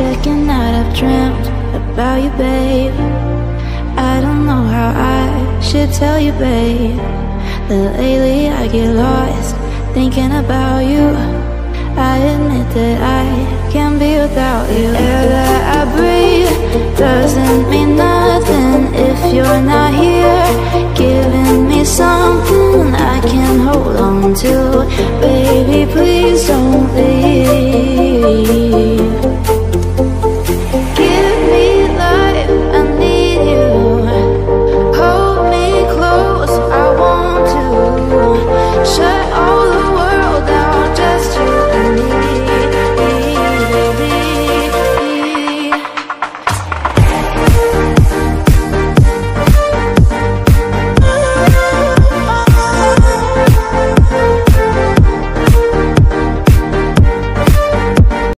second night I've dreamt about you, babe. I don't know how I should tell you, babe. That lately I get lost thinking about you. I admit that I can't be without you. The air that I breathe doesn't mean nothing if you're not here. Giving me something I can hold on to. babe.